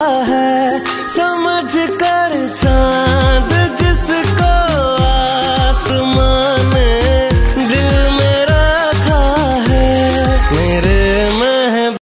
है समझ कर चा